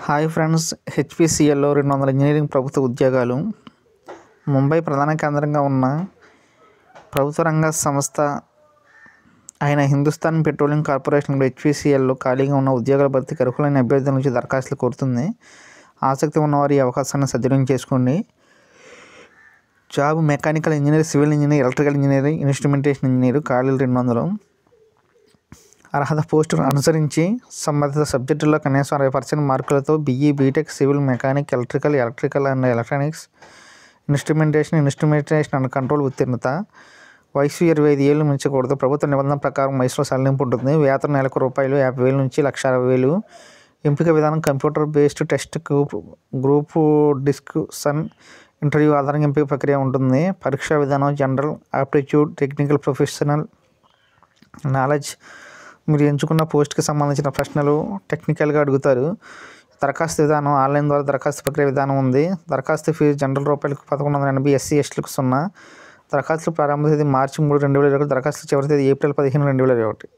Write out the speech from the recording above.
Hi friends హెచ్పిసిఎల్లో రెండు వందల engineering ప్రభుత్వ ఉద్యోగాలు. ముంబై ప్రధాన కేంద్రంగా ఉన్న ప్రభుత్వ రంగ సంస్థ అయిన హిందుస్థాన్ పెట్రోలియం కార్పొరేషన్ హెచ్పిసిఎల్లో ఖాళీగా ఉన్న ఉద్యోగాల భర్తీకి అర్హులైన అభ్యర్థుల నుంచి దరఖాస్తులు కోరుతుంది. ఆసక్తి ఉన్నవారు ఈ అవకాశాన్ని సద్వినియోగం చేసుకోండి. Job mechanical engineer civil engineer electrical engineer instrumentation engineer ఖాళీలు రెండు వందలు అర్హత పోస్టును అనుసరించి సంబంధిత సబ్జెక్టుల్లో కనీసం అరవై పర్సెంట్ మార్కులతో BE BTech civil mechanic electrical electrical and electronics instrumentation instrumentation and control ఉత్తీర్ణత. వయసు ఇరవై ఐదు ఏళ్ళు మించకూడదు. ప్రభుత్వ నిబంధన ప్రకారం వయసులో సడలింపు ఉంటుంది. వేతనం నెలకు రూపాయలు యాభై వేలు నుంచి లక్ష అరవై వేలు. ఎంపిక విధానం computer based test group group discussion interview ఆధారంగా ఎంపిక ప్రక్రియ ఉంటుంది. పరీక్షా విధానం general aptitude technical professional knowledge మీరు ఎంచుకున్న పోస్ట్కి సంబంధించిన ప్రశ్నలు టెక్నికల్గా అడుగుతారు. దరఖాస్తు విధానం ఆన్లైన్ ద్వారా దరఖాస్తు ప్రక్రియ విధానం ఉంది. దరఖాస్తు ఫీజు జనరల్ రూపాయలకు పదకొండు వందల ఎనభై ఎస్సీ ఎస్టీలకు సున్నా. దరఖాస్తులు ప్రారంభ తేదీ మార్చి మూడు రెండు వేల ఇరవై దరఖాస్తు చివరి తేదీ ఏప్రిల్ పదిహేను రెండు వేల ఇరవై ఒకటి.